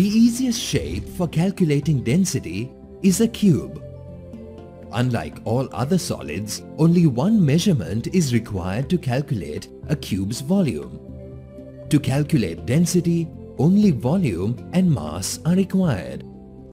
The easiest shape for calculating density is a cube. Unlike all other solids, only one measurement is required to calculate a cube's volume. To calculate density, only volume and mass are required.